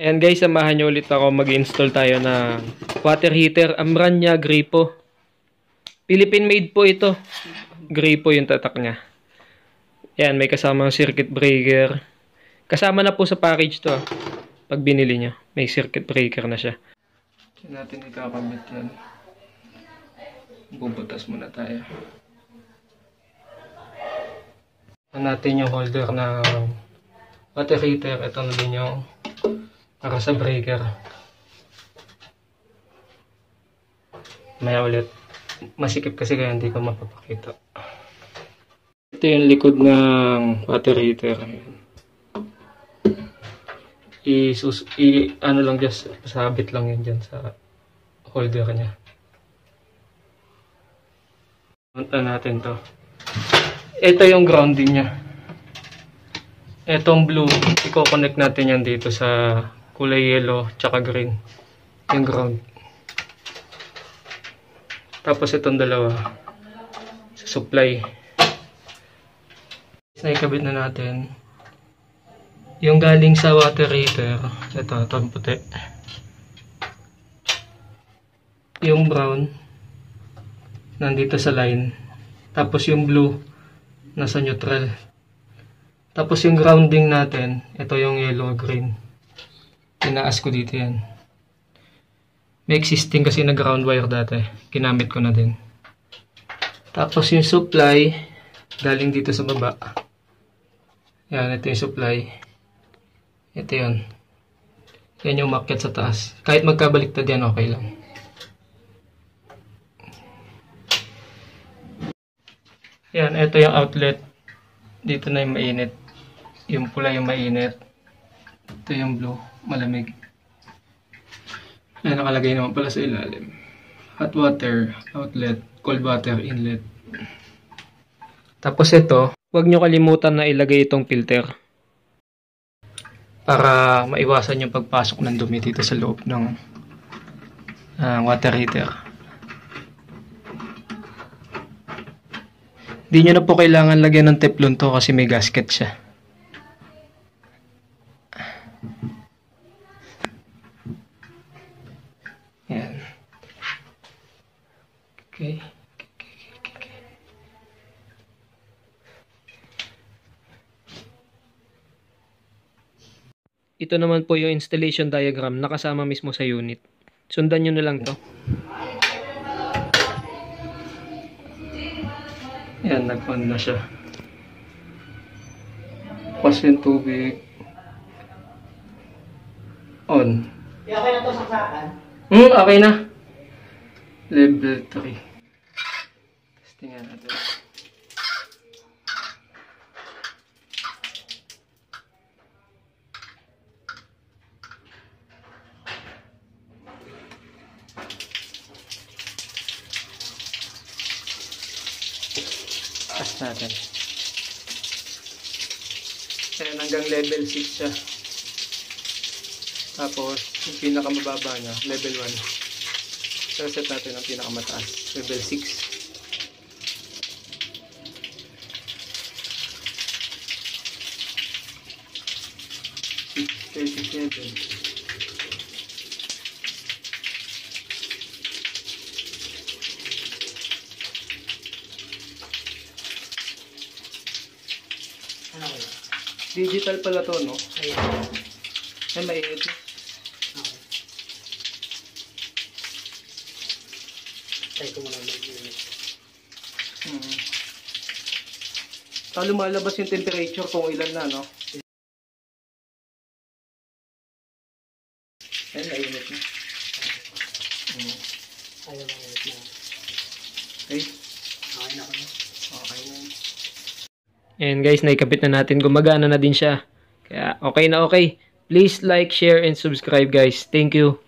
Ayan guys, samahan nyo ulit ako mag-install tayo ng water heater. Amranya Gripo. Philippine made po ito. Gripo yung tatak niya. Ayan, may kasamang circuit breaker. Kasama na po sa package to. ah. Pag binili nyo, may circuit breaker na siya. Hindi natin ikakabit yan. Bubutas muna tayo. Ito natin yung holder ng water heater. Ito na din yung para sa breaker. Maya ulit. Masikip kasi kaya hindi ko mapapakita. Ito yung likod ng water heater. Ayan. I, ano lang just sabit lang yan dyan sa holder niya. Punta natin to. Ito yung grounding niya. Etong blue, i-connect natin yan dito sa kulay yellow tsaka green. Yung ground. Tapos itong dalawa sa supply. Naikabit na natin. Yung galing sa water heater, ito, itong puti. Yung brown, nandito sa line. Tapos yung blue, nasa neutral. Tapos yung grounding natin, ito yung yellow green. Tinaas ko dito yan. May existing kasi na ground wire dati. Ginamit ko na din. Tapos yung supply, galing dito sa baba. Yan, ito yung supply. Ito yun. Yan yung market sa taas. Kahit magkabaliktad yan, okay lang. Yan, ito yung outlet. Dito na yung mainit. Yung pula yung mainit. Ito yung blue, malamig. Yan, nakalagay naman pala sa ilalim. Hot water, outlet, cold water, inlet. Tapos ito, huwag nyo kalimutan na ilagay itong filter. Para maiwasan yung pagpasok ng dumi dito sa loob ng ah, water heater. Di nyo na po kailangan lagyan ng teflon to kasi may gasket siya. Yan. Okay. Ito naman po yung installation diagram nakasama mismo sa unit. Sundan nyo na lang to. Yan, nag-on na siya. Pas yung tubig. On. Okay na to saksakan. Hmm, okay na. Level 3. Testingan natin. Taas natin. Ayan, hanggang level 6 siya. Tapos, yung pinakamababa niya, level 1. So, set natin ang pinakamataas, level 6. Thirty-seven. Ano? Digital pala to, no? Ayan. Ay, mainit. Okay. Try ko muna mag-unit. Hmm. Saka lumalabas yung temperature kung ilan na, no? Ay, mainit na. Hmm. Ayaw mo ulit na. Okay. Okay na na. Okay na. Ayan guys, naikabit na natin. Gumagana na din siya. Kaya okay na okay. Please like, share, and subscribe guys. Thank you.